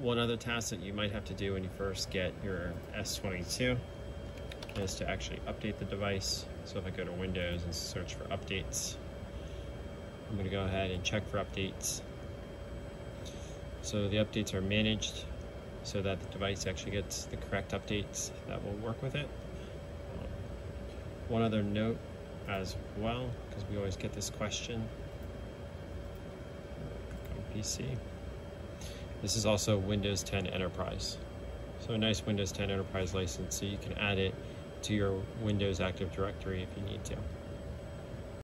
one other task that you might have to do when you first get your S22 is to actually update the device. So if I go to Windows and search for updates, I'm going to go ahead and check for updates. So the updates are managed so that the device actually gets the correct updates that will work with it. Um, one other note as well, because we always get this question on PC. This is also Windows 10 Enterprise. So a nice Windows 10 Enterprise license, so you can add it to your Windows Active Directory if you need to.